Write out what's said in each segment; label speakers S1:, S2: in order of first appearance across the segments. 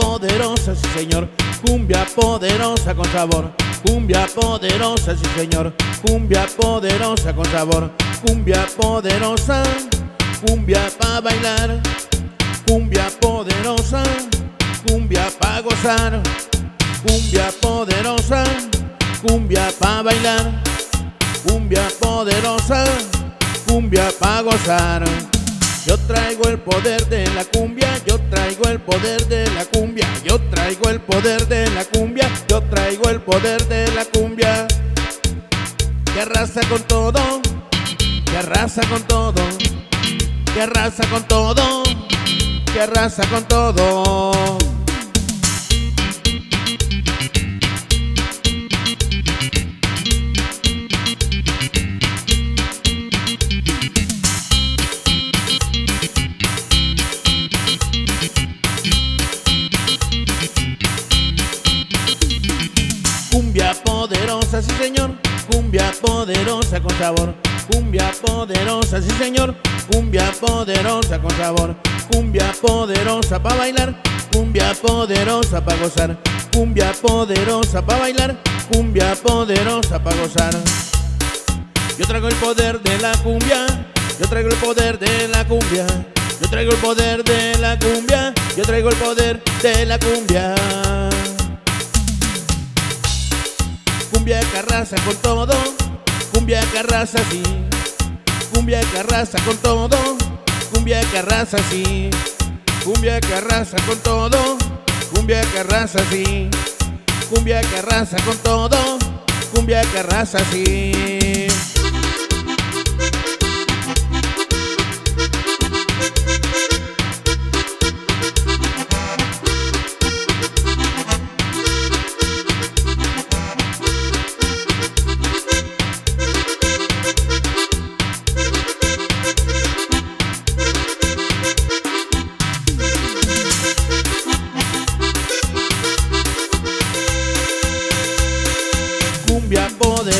S1: poderosa, sí señor, cumbia poderosa con sabor, cumbia poderosa, sí señor, cumbia poderosa con sabor, cumbia poderosa, cumbia pa' bailar, cumbia poderosa, cumbia pa' gozar, cumbia poderosa, cumbia pa' bailar, cumbia poderosa, cumbia pa' gozar. Yo traigo el poder de la cumbia, yo traigo el poder de la cumbia, traigo el poder de la cumbia, yo traigo el poder de la cumbia. Que arrasa con todo, que arrasa con todo, que arrasa con todo, que arrasa con todo. Cumbia poderosa, sí señor, cumbia poderosa con sabor. Cumbia poderosa, sí señor, cumbia poderosa con sabor. Cumbia poderosa para bailar, cumbia poderosa para gozar. Cumbia poderosa para bailar, cumbia poderosa para gozar. Yo traigo el poder de la cumbia, yo traigo el poder de la cumbia. Yo traigo el poder de la cumbia, yo traigo el poder de la cumbia. Cumbia carraza con todo, cumbia carraza sí. Cumbia carraza con todo, cumbia carraza sí. Cumbia carraza con todo, cumbia carraza sí. Cumbia carraza con todo, cumbia carraza sí.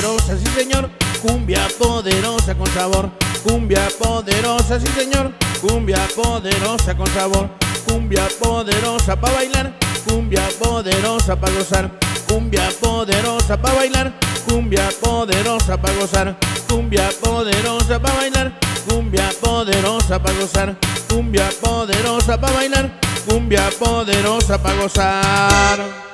S1: Poderosa, sí señor, cumbia poderosa con sabor. Cumbia poderosa, sí señor, cumbia poderosa con sabor. Cumbia poderosa para bailar, cumbia poderosa para gozar. Cumbia poderosa para bailar, cumbia poderosa para gozar. Cumbia poderosa para bailar, cumbia poderosa para gozar. Cumbia poderosa para bailar, cumbia poderosa para gozar.